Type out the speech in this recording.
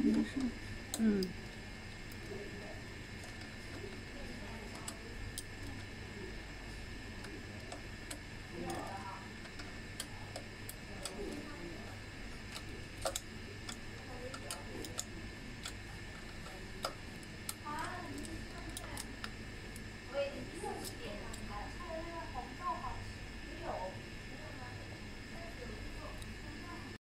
事嗯。